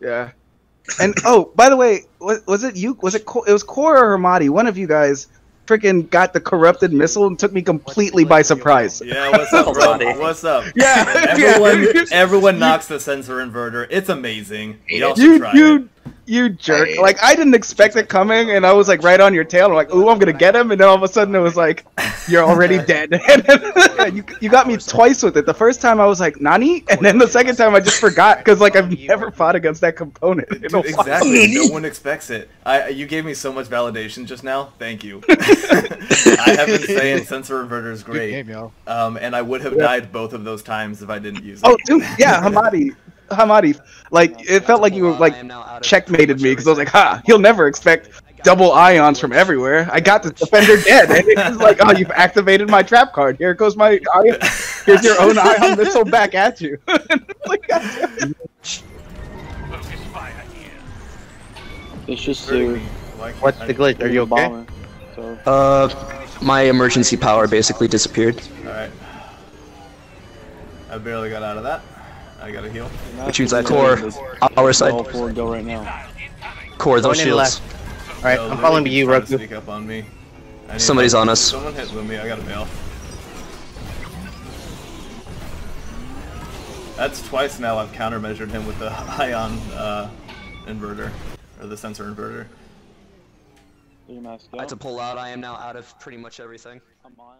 Yeah. And oh, by the way, was, was it you? Was it it was Cora or Hamadi? One of you guys freaking got the corrupted missile and took me completely by surprise. Yeah, what's up, bro? What's up? Yeah, Everyone, yeah. everyone knocks the sensor inverter. It's amazing. Y'all should you try you it. you jerk! Like I didn't expect it coming, and I was like right on your tail. I'm like, ooh, I'm gonna get him, and then all of a sudden it was like, you're already dead. And then, you you got me twice with it. The first time I was like, nani, and then the second time I just forgot because like I've never fought against that component. Dude, exactly. No one expects it. I you gave me so much validation just now. Thank you. I have been saying sensor inverter is great, game, um, and I would have died both of those times if I didn't use it. Oh, dude, yeah, Hamadi, Hamadi. Like it felt like you were like checkmated me because I was like, ha, he'll never expect double ions from everywhere. I got the defender dead, and it was like, oh, you've activated my trap card. Here goes my ion. Here's your own ion missile back at you. like, goddamn. It's just Hurting a me. Like, What's the glitch? Are you okay? bomber. So Uh, my emergency power basically disappeared. Alright. I barely got out of that. I gotta heal. Which means I core our All side, forward go right now. core those shields. All right, Yo, I'm Lily following you, trying to Roku. Sneak up on me. Somebody's help. on us. Someone hit with me. I gotta bail. That's twice now I've countermeasured him with the ion uh, inverter or the sensor inverter. Your mask I had to pull out. I am now out of pretty much everything. A mile.